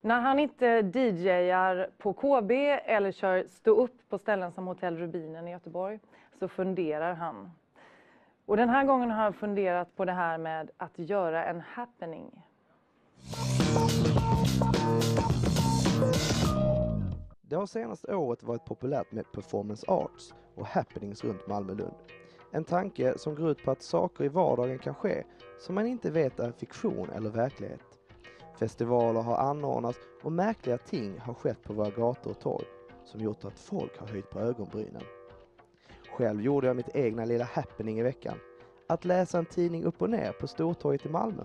När han inte DJar på KB eller kör stå upp på ställen som Hotell Rubinen i Göteborg så funderar han. Och den här gången har han funderat på det här med att göra en happening. Det har senaste året varit populärt med performance arts och happenings runt Malmö-Lund. En tanke som går ut på att saker i vardagen kan ske som man inte vet är fiktion eller verklighet. Festivaler har anordnats och märkliga ting har skett på våra gator och torg som gjort att folk har höjt på ögonbrynen. Själv gjorde jag mitt egna lilla happening i veckan. Att läsa en tidning upp och ner på Stortorget i Malmö.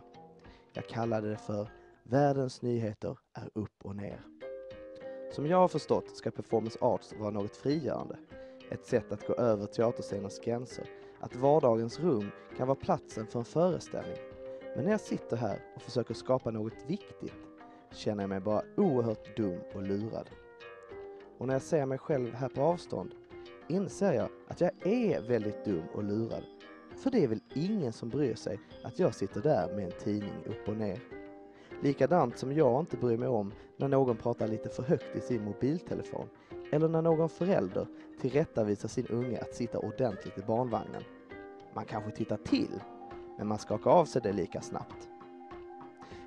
Jag kallade det för Världens nyheter är upp och ner. Som jag har förstått ska performance arts vara något frigörande. Ett sätt att gå över teaterscenens gränser. Att vardagens rum kan vara platsen för en föreställning. Men när jag sitter här och försöker skapa något viktigt känner jag mig bara oerhört dum och lurad. Och när jag ser mig själv här på avstånd inser jag att jag är väldigt dum och lurad. För det är väl ingen som bryr sig att jag sitter där med en tidning upp och ner. Likadant som jag inte bryr mig om när någon pratar lite för högt i sin mobiltelefon eller när någon förälder tillrättavisar sin unge att sitta ordentligt i barnvagnen. Man kanske tittar till, men man skakar av sig det lika snabbt.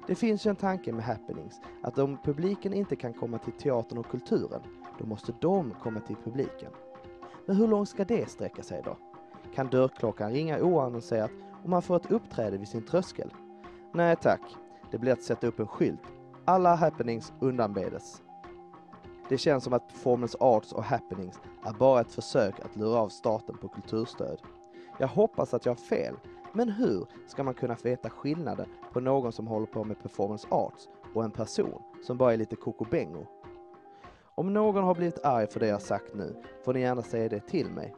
Det finns ju en tanke med happenings, att om publiken inte kan komma till teatern och kulturen, då måste de komma till publiken. Men hur långt ska det sträcka sig då? Kan dörrklockan ringa oannonserat om man får ett uppträde vid sin tröskel? Nej tack, det blir att sätta upp en skylt. Alla happenings undanbedes. Det känns som att performance arts och happenings är bara ett försök att lura av staten på kulturstöd. Jag hoppas att jag har fel, men hur ska man kunna veta skillnaden på någon som håller på med performance arts och en person som bara är lite kokobengo? Om någon har blivit arg för det jag sagt nu får ni gärna säga det till mig.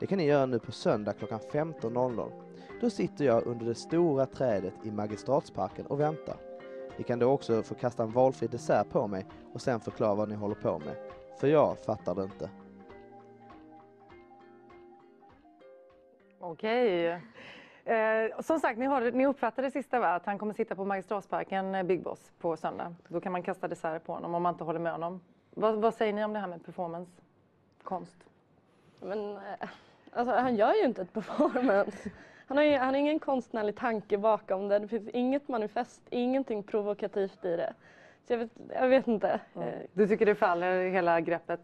Det kan ni göra nu på söndag klockan 15.00. Då sitter jag under det stora trädet i Magistratsparken och väntar. Ni kan då också få kasta en valfri dessert på mig och sen förklara vad ni håller på med. För jag fattar det inte. Okej. Eh, som sagt, ni, har, ni uppfattade det sista va? Att han kommer sitta på Magistratsparken, eh, Big Boss, på söndag. Då kan man kasta dessert på honom om man inte håller med honom. Vad, vad säger ni om det här med performance? Konst? Men eh, alltså, han gör ju inte ett performance. Han har, ju, han har ingen konstnärlig tanke bakom det. Det finns inget manifest, ingenting provokativt i det. Så jag vet, jag vet inte. Mm. Du tycker det faller hela greppet?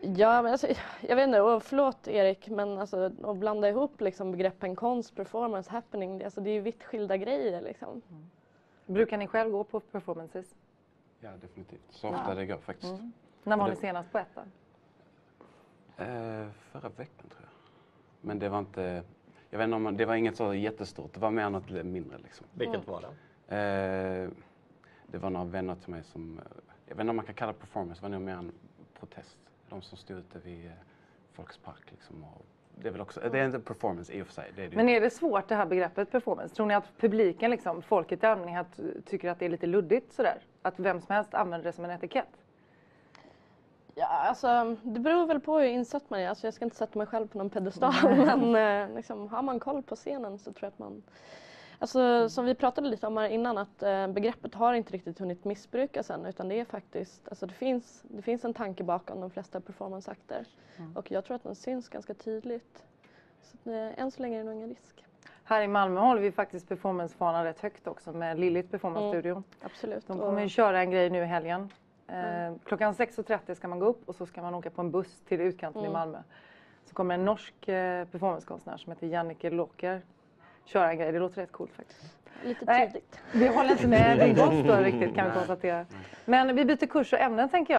Ja, men alltså, jag vet inte, och förlåt Erik, men alltså, att blanda ihop liksom, begreppen konst, performance, happening, det, alltså, det är ju vitt skilda grejer. Liksom. Mm. Brukar ni själv gå på performances? Ja, definitivt. Så ofta ja. det går faktiskt. Mm. När var det... ni senast på ett Eh, förra veckan tror jag. Men det var inte, jag vet inte om, det var inget så jättestort, det var mer något mindre liksom. Vilket var det? Eh, det var några vänner till mig som, jag vet inte om man kan kalla det performance, det var nog mer en protest. De som stod ute vid eh, Folkspark liksom. Och det är väl också, det är inte performance i och för sig. Det är det Men är det svårt det här begreppet performance? Tror ni att publiken, liksom, folket i allmänhet, tycker att det är lite luddigt sådär? Att vem som helst använder det som en etikett? Ja, alltså, det beror väl på hur insatt man är. Alltså, jag ska inte sätta mig själv på någon pedestal men eh, liksom, har man koll på scenen så tror jag att man Alltså, mm. Som vi pratade lite om här innan att eh, begreppet har inte riktigt hunnit missbrukas än utan det är faktiskt, alltså det finns, det finns en tanke bakom de flesta performanceakter mm. och jag tror att den syns ganska tydligt. Så eh, än så länge är det nog ingen risk. Här i Malmö håller vi faktiskt performancefanan rätt högt också med Lillit Performance mm, Studio. Absolut. De kommer ju köra en grej nu i helgen. Mm. Eh, klockan 6.30 ska man gå upp och så ska man åka på en buss till utkanten mm. i Malmö. Så kommer en norsk eh, performancekonstnär som heter Jannike Låker köra en grej. Det låter rätt coolt faktiskt. Lite tidigt. Vi håller inte med då riktigt kan vi konstatera. Men vi byter kurs och ämnen tänker jag.